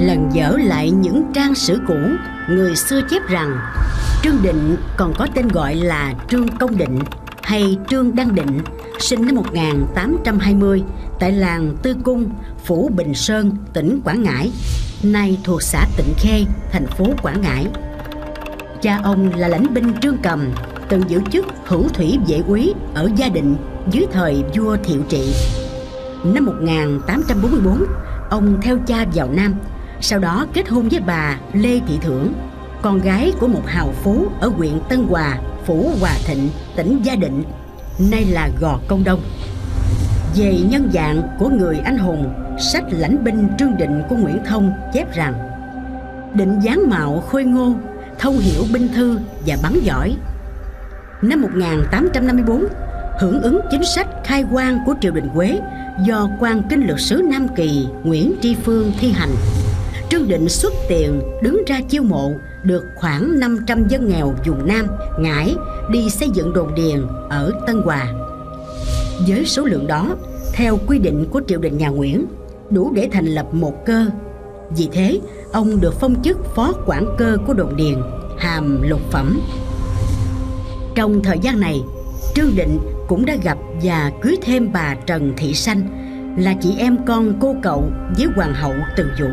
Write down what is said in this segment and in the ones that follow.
lần dở lại những trang sử cũ người xưa chép rằng trương định còn có tên gọi là trương công định hay trương đăng định sinh năm 1820 tại làng Tư Cung, phủ Bình Sơn, tỉnh Quảng Ngãi, nay thuộc xã Tịnh Khê, thành phố Quảng Ngãi. Cha ông là lãnh binh Trương Cầm, từng giữ chức hữu thủy vệ úy ở gia định dưới thời vua Thiệu Trị. Năm 1844, ông theo cha vào Nam, sau đó kết hôn với bà Lê Thị Thưởng, con gái của một hào phú ở huyện Tân Hòa, phủ Hòa Thịnh, tỉnh Gia Định, nay là Gò Công Đông. Về nhân dạng của người anh hùng, sách lãnh binh Trương Định của Nguyễn Thông chép rằng Định dáng mạo khôi ngô, thông hiểu binh thư và bắn giỏi. Năm 1854, hưởng ứng chính sách khai quang của triều đình Quế do quan kinh lược sứ Nam Kỳ Nguyễn Tri Phương thi hành. Trương Định xuất tiền đứng ra chiêu mộ được khoảng 500 dân nghèo vùng Nam, Ngãi đi xây dựng đồn điền ở Tân Hòa. Với số lượng đó, theo quy định của triều đình nhà Nguyễn, đủ để thành lập một cơ. Vì thế, ông được phong chức phó quản cơ của đồn điền, hàm lục phẩm. Trong thời gian này, Trương Định cũng đã gặp và cưới thêm bà Trần Thị Sanh là chị em con cô cậu với hoàng hậu Từ Vũ,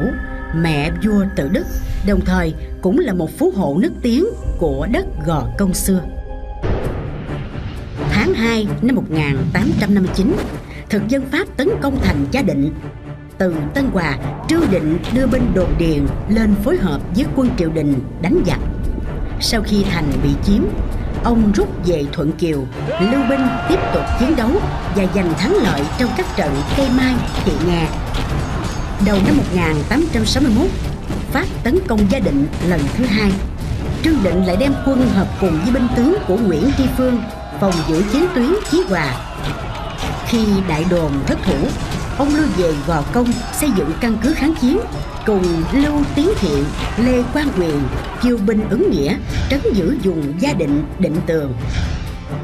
mẹ vua Tự Đức, đồng thời cũng là một phú hộ nức tiếng của đất Gò Công xưa. Tháng 2 năm 1859, thực dân Pháp tấn công thành Gia Định. Từ Tân Hòa, Trương Định đưa binh đồn điền lên phối hợp với quân triều đình đánh giặc. Sau khi thành bị chiếm, ông rút về Thuận Kiều, lưu binh tiếp tục chiến đấu và giành thắng lợi trong các trận Cây Mai, Thị Nga. Đầu năm 1861, Pháp tấn công Gia Định lần thứ hai. Trương Định lại đem quân hợp cùng với binh tướng của Nguyễn Tri Phương phòng giữ chiến tuyến Chí Hòa. Khi đại đồn thất thủ, ông lưu về Gò Công xây dựng căn cứ kháng chiến cùng Lưu Tiến Thiện, Lê Quang Quyền chiêu binh ứng nghĩa trấn giữ dùng gia định định tường.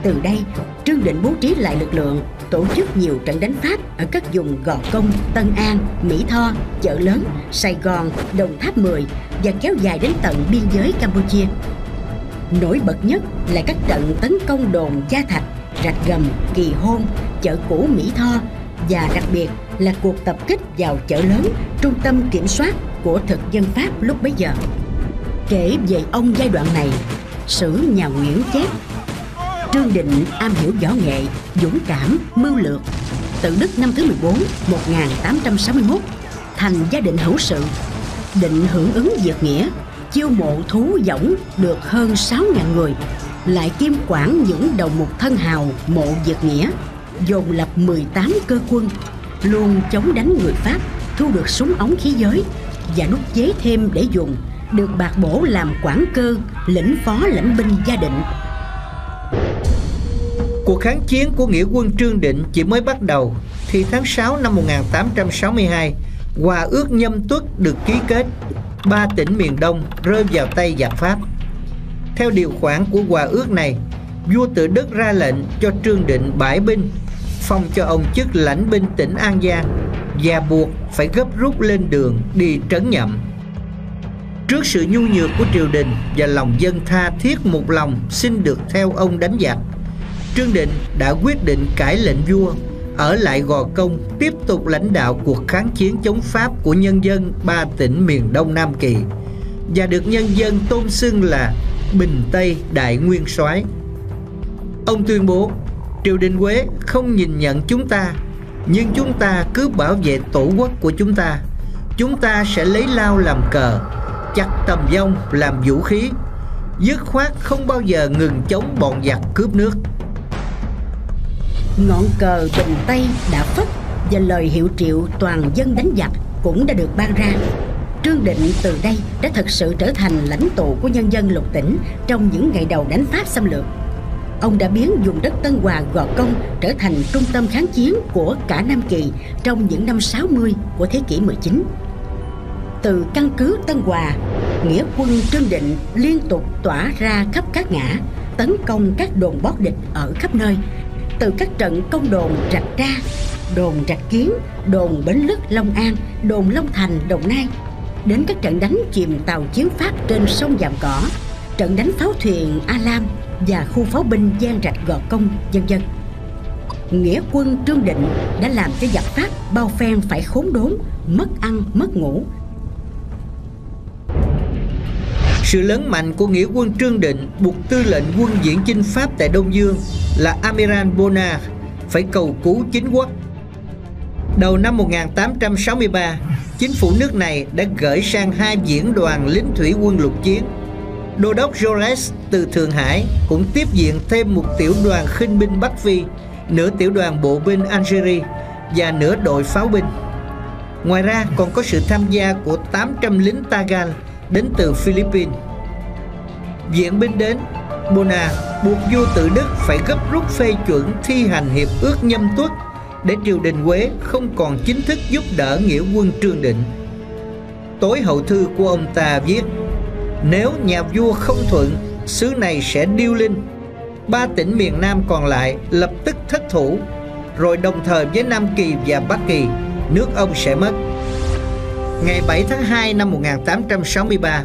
Từ đây, Trương Định bố trí lại lực lượng, tổ chức nhiều trận đánh Pháp ở các vùng Gò Công, Tân An, Mỹ Tho, Chợ Lớn, Sài Gòn, Đồng Tháp 10 và kéo dài đến tận biên giới Campuchia. Nổi bật nhất là các trận tấn công đồn Gia Thạch, Rạch Gầm, Kỳ Hôn, chợ cũ Mỹ Tho và đặc biệt là cuộc tập kích vào chợ lớn, trung tâm kiểm soát của thực dân Pháp lúc bấy giờ. Kể về ông giai đoạn này, sử nhà Nguyễn chép Trương Định am hiểu võ nghệ, dũng cảm, mưu lược. Tự Đức năm thứ 14, 1861, thành gia định hữu sự, định hưởng ứng diệt nghĩa, chiêu mộ thú dũng được hơn 6.000 người, lại kiêm quản những đầu mục thân hào mộ diệt nghĩa, dồn lập 18 cơ quân, luôn chống đánh người Pháp, thu được súng ống khí giới và đúc chế thêm để dùng, được bạc bổ làm quản cơ, lĩnh phó lãnh binh gia định. Cuộc kháng chiến của nghĩa quân Trương Định chỉ mới bắt đầu thì tháng 6 năm 1862, Hòa ước nhâm tuất được ký kết, ba tỉnh miền Đông rơi vào tay giặc Pháp. Theo điều khoản của hòa ước này, vua tự Đức ra lệnh cho Trương Định bãi binh, phong cho ông chức lãnh binh tỉnh An Giang và buộc phải gấp rút lên đường đi trấn nhậm. Trước sự nhu nhược của triều đình và lòng dân tha thiết một lòng xin được theo ông đánh giặc, Trương Định đã quyết định cải lệnh vua, ở lại Gò Công tiếp tục lãnh đạo cuộc kháng chiến chống Pháp của nhân dân ba tỉnh miền Đông Nam Kỳ. Và được nhân dân tôn xưng là Bình Tây Đại Nguyên Soái. Ông tuyên bố, triều đình Quế không nhìn nhận chúng ta, nhưng chúng ta cứ bảo vệ tổ quốc của chúng ta. Chúng ta sẽ lấy lao làm cờ, chặt tầm dông làm vũ khí, dứt khoát không bao giờ ngừng chống bọn giặc cướp nước ngọn cờ bình tây đã phất và lời hiệu triệu toàn dân đánh giặc cũng đã được ban ra Trương Định từ đây đã thực sự trở thành lãnh tụ của nhân dân lục tỉnh trong những ngày đầu đánh Pháp xâm lược. Ông đã biến vùng đất Tân Hòa Gò Công trở thành trung tâm kháng chiến của cả Nam Kỳ trong những năm 60 của thế kỷ 19. Từ căn cứ Tân Hòa, nghĩa quân Trương Định liên tục tỏa ra khắp các ngã, tấn công các đồn bót địch ở khắp nơi, từ các trận công đồn Rạch Ra, đồn Rạch Kiến, đồn Bến Lức Long An, đồn Long Thành Đồng Nai đến các trận đánh chìm tàu chiến Pháp trên sông Vàm Cỏ, trận đánh pháo thuyền A Lam và khu pháo binh gian rạch Gò Công, vân vân. Nghĩa quân Trương Định đã làm cho giặc Pháp bao phen phải khốn đốn, mất ăn, mất ngủ. Sự lớn mạnh của nghĩa quân Trương Định buộc tư lệnh quân diễn chinh Pháp tại Đông Dương là Amiral Bonnard phải cầu cứu chính quốc. Đầu năm 1863, chính phủ nước này đã gửi sang hai diễn đoàn lính thủy quân lục chiến. Đô đốc Joles từ Thượng Hải cũng tiếp diện thêm một tiểu đoàn khinh binh Bắc Phi, nửa tiểu đoàn bộ binh Algeria và nửa đội pháo binh. Ngoài ra còn có sự tham gia của 800 lính Tagal đến từ Philippines. Viện binh đến, Bona buộc vua tự Đức phải gấp rút phê chuẩn thi hành hiệp ước nhâm tuất để triều đình Quế không còn chính thức giúp đỡ nghĩa quân Trương Định. Tối hậu thư của ông ta viết Nếu nhà vua không thuận, xứ này sẽ điêu linh. Ba tỉnh miền Nam còn lại lập tức thất thủ, rồi đồng thời với Nam Kỳ và Bắc Kỳ, nước ông sẽ mất. Ngày 7 tháng 2 năm 1863,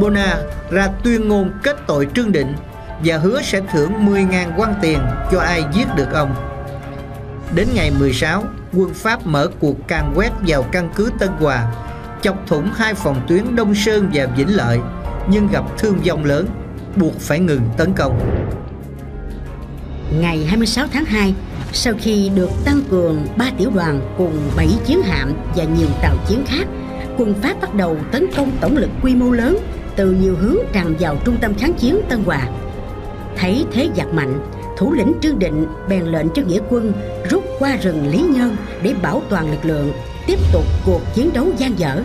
Bona ra tuyên ngôn kết tội Trương Định và hứa sẽ thưởng 10.000 quan tiền cho ai giết được ông. Đến ngày 16, quân Pháp mở cuộc can quét vào căn cứ Tân Hòa, chọc thủng hai phòng tuyến Đông Sơn và Vĩnh Lợi, nhưng gặp thương vong lớn, buộc phải ngừng tấn công. Ngày 26 tháng 2, sau khi được tăng cường 3 tiểu đoàn cùng 7 chiến hạm và nhiều tàu chiến khác, quân Pháp bắt đầu tấn công tổng lực quy mô lớn từ nhiều hướng tràn vào trung tâm kháng chiến Tân Hòa. Thấy thế giặc mạnh, thủ lĩnh Trương Định bèn lệnh cho nghĩa quân rút qua rừng Lý Nhân để bảo toàn lực lượng, tiếp tục cuộc chiến đấu gian dở.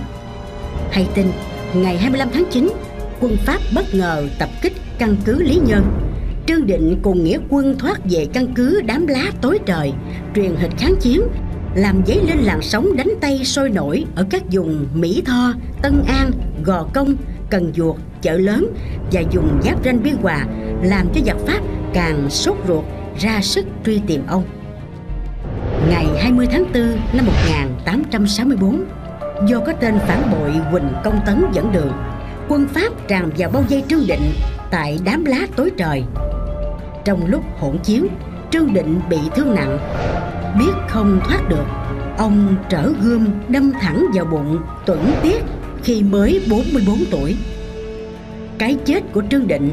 Hay tin, ngày 25 tháng 9, quân Pháp bất ngờ tập kích căn cứ Lý Nhân. Trương Định cùng nghĩa quân thoát về căn cứ đám lá tối trời, truyền hình kháng chiến, làm dấy lên làn sóng đánh tay sôi nổi ở các vùng Mỹ Tho, Tân An, Gò Công, Cần Duột, Chợ Lớn và dùng giáp ranh biên hòa làm cho giặc Pháp càng sốt ruột ra sức truy tìm ông. Ngày 20 tháng 4 năm 1864, do có tên phản bội Quỳnh Công Tấn dẫn đường, quân Pháp tràn vào bao vây Trương Định tại đám lá tối trời. Trong lúc hỗn chiến, Trương Định bị thương nặng, biết không thoát được, ông trở gươm đâm thẳng vào bụng Tuẩn Tiết khi mới 44 tuổi. Cái chết của Trương Định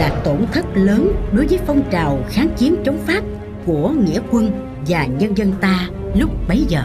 là tổn thất lớn đối với phong trào kháng chiến chống Pháp của nghĩa quân và nhân dân ta lúc bấy giờ.